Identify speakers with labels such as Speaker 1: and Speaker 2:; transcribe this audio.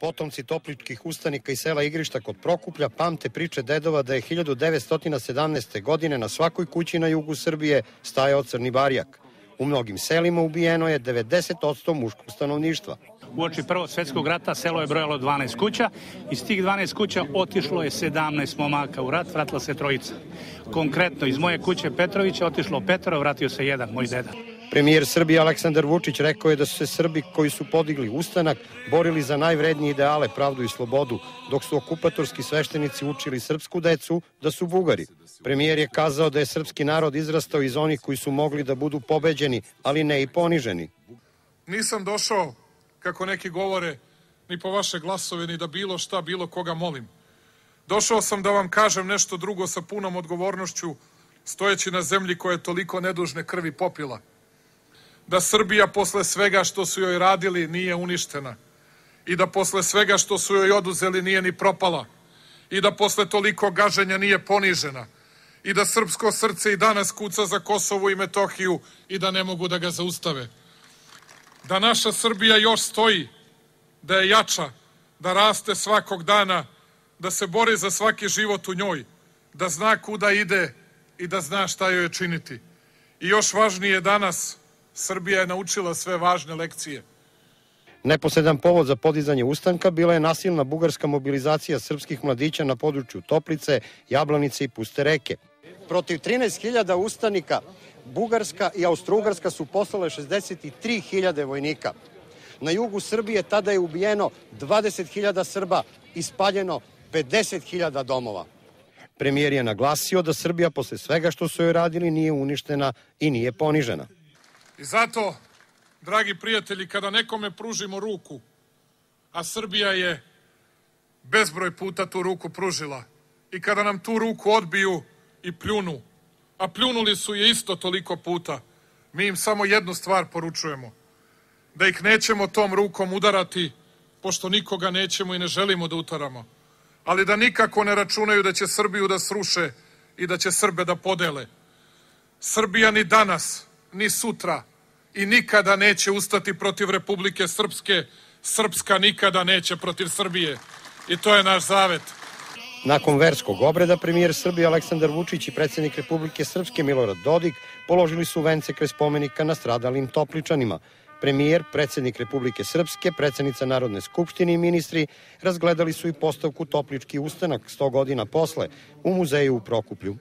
Speaker 1: Potomci topličkih ustanika i sela Igrišta kod Prokuplja pamte priče dedova da je 1917. godine na svakoj kući na jugu Srbije stajao crni barijak. U mnogim selima ubijeno je 90% muškog stanovništva.
Speaker 2: U oči Prvog svetskog rata selo je brojalo 12 kuća. Iz tih 12 kuća otišlo je 17 momaka u rat, vratila se trojica. Konkretno, iz moje kuće Petrovića otišlo petoro, vratio se jedan, moj deda.
Speaker 1: Premijer Srbije Aleksandar Vučić rekao je da su se Srbi koji su podigli ustanak borili za najvrednije ideale, pravdu i slobodu, dok su okupatorski sveštenici učili srpsku decu da su bugari. Premijer je kazao da je srpski narod izrastao iz onih koji su mogli da budu pobeđeni, ali ne i poniženi.
Speaker 3: Nisam došao, kako neki govore, ni po vaše glasove, ni da bilo šta, bilo koga molim. Došao sam da vam kažem nešto drugo sa punom odgovornošću, stojeći na zemlji koja je toliko nedužne krvi popila – da Srbija posle svega što su joj radili nije uništena i da posle svega što su joj oduzeli nije ni propala i da posle toliko gaženja nije ponižena i da srpsko srce i danas kuca za Kosovu i Metohiju i da ne mogu da ga zaustave. Da naša Srbija još stoji, da je jača, da raste svakog dana, da se bori za svaki život u njoj, da zna kuda ide i da zna šta joj je činiti. I još važnije danas, Srbija je naučila sve važne lekcije.
Speaker 1: Neposredan povod za podizanje ustanka bila je nasilna bugarska mobilizacija srpskih mladića na području Toplice, Jablanice i Puste reke. Protiv 13.000 ustanika Bugarska i Austrougarska su poslale 63.000 vojnika. Na jugu Srbije tada je ubijeno 20.000 Srba i spaljeno 50.000 domova. Premijer je naglasio da Srbija posle svega što su joj radili nije uništena i nije ponižena.
Speaker 3: I zato, dragi prijatelji, kada nekome pružimo ruku, a Srbija je bezbroj puta tu ruku pružila, i kada nam tu ruku odbiju i pljunu, a pljunuli su je isto toliko puta, mi im samo jednu stvar poručujemo, da ih nećemo tom rukom udarati, pošto nikoga nećemo i ne želimo da utaramo, ali da nikako ne računaju da će Srbiju da sruše i da će Srbe da podele. Srbija ni danas, ni sutra i nikada neće ustati protiv Republike Srpske. Srpska nikada neće protiv Srbije. I to je naš zavet.
Speaker 1: Nakon verskog obreda premijer Srbije Aleksandar Vučić i predsednik Republike Srpske Milorad Dodik položili su vence kre spomenika nastradalim topličanima. Premijer, predsednik Republike Srpske, predsednica Narodne skupštine i ministri razgledali su i postavku Toplički ustanak 100 godina posle u muzeju u Prokuplju.